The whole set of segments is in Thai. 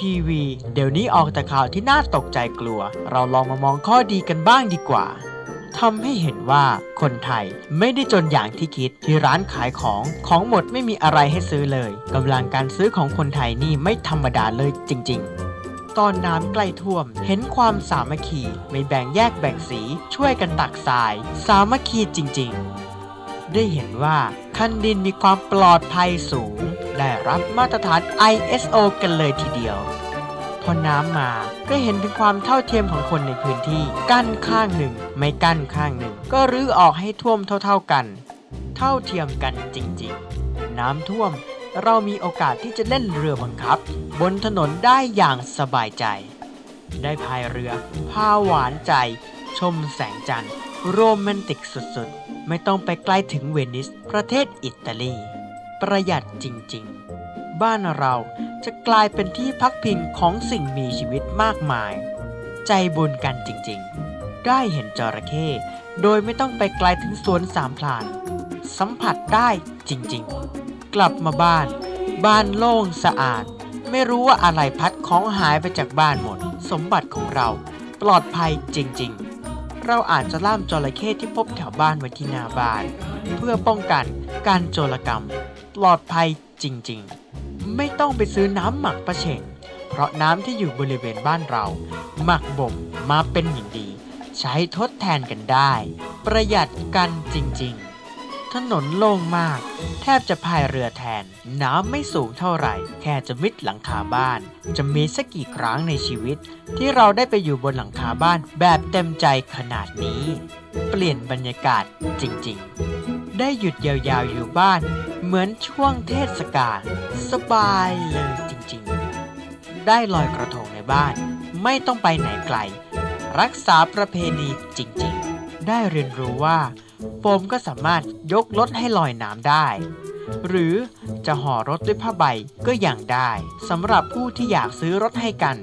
ทีวี เดี๋ยวนี้ออกแต่ข่าวที่น่าตกใจกลัว เราลองมามองข้อดีกันบ้างดีกว่าทำให้เห็นว่าคนไทยไม่ได้จนอย่างที่คิดที่ร้านขายของของหมดไม่มีอะไรให้ซื้อเลยกำลังการซื้อของคนไทยนี่ไม่ธรรมดาเลยจริง ๆตอนน้ำใกล้ท่วม เห็นความสามัคคีไม่แบ่งแยกแบ่งสี ช่วยกันตักทราย สามัคคีจริงๆ ได้เห็นว่าคันดินมีความปลอดภัยสูง ได้รับมาตรฐาน ISO กันเลยทีเดียว พอน้ำมาก็เห็นถึงความเท่าเทียมของคนในพื้นที่ กั้นข้างหนึ่ง ไม่กั้นข้างหนึ่ง ก็รื้อออกให้ท่วมเท่าๆกัน เท่าเทียมกันจริงๆ น้ำท่วมเรามีโอกาสที่จะเล่นเรือบังคับ บนถนนได้อย่างสบายใจ ได้พายเรือพาหวานใจ ชมแสงจันทร์ โรแมนติกสุดๆ ไม่ต้องไปไกลถึงเวนิส ประเทศอิตาลี ประหยัดจริงๆ บ้านเราจะกลายเป็นที่พักพิงของสิ่งมีชีวิตมากมาย ใจบุญกันจริงๆ ได้เห็นจระเข้โดยไม่ต้องไปไกลถึงสวนสามพลาน สัมผัสได้จริงๆ กลับมาบ้าน บ้านโล่งสะอาด ไม่รู้ว่าอะไรพัดของหายไปจากบ้านหมด สมบัติของเราปลอดภัยจริงๆ เราอาจจะล่ามจระเข้ที่พบแถวบ้านไว้ที่หน้าบ้าน เพื่อป้องกันการโจรกรรม ปลอดภัยจริงๆ ไม่ต้องไปซื้อน้ำหมักประเชงเพราะน้ำที่อยู่บริเวณบ้านเรา หมักบ่มมาเป็นอย่างดี ใช้ทดแทนกันได้ ประหยัดกันจริงๆ ถนนโล่งมาก แทบจะพายเรือแทน น้ำไม่สูงเท่าไหร่ แค่จะมิดหลังคาบ้าน จะมีสักกี่ครั้งในชีวิต ที่เราได้ไปอยู่บนหลังคาบ้านแบบเต็มใจขนาดนี้ เปลี่ยนบรรยากาศจริงๆ ได้หยุดยาวๆอยู่บ้าน เหมือนช่วงเทศกาลสบายเลยจริงๆ ได้ลอยกระทงในบ้าน ไม่ต้องไปไหนไกล รักษาประเพณีจริงๆ ได้เรียนรู้ว่า โฟมก็สามารถยกรถให้ลอยน้ำได้ หรือจะห่อรถด้วยผ้าใบก็ยังได้สำหรับผู้ที่อยากซื้อรถให้กัน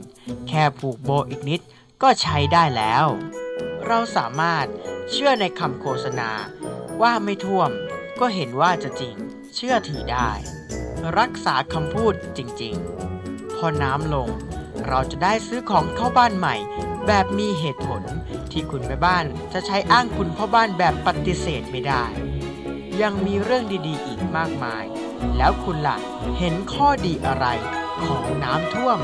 แค่ผูกโบอีกนิดก็ใช้ได้แล้ว เราสามารถเชื่อในคำโฆษณาว่าไม่ท่วมก็เห็นว่าจะจริง เชื่อถือได้ รักษาคำพูดจริงๆ พอน้ำลง เราจะได้ซื้อของเข้าบ้านใหม่ แบบมีเหตุผลที่คุณแม่บ้านจะใช้อ้างคุณพ่อบ้านแบบปฏิเสธไม่ได้ ยังมีเรื่องดีๆ อีกมากมาย แล้วคุณล่ะเห็นข้อดีอะไรของน้ำท่วม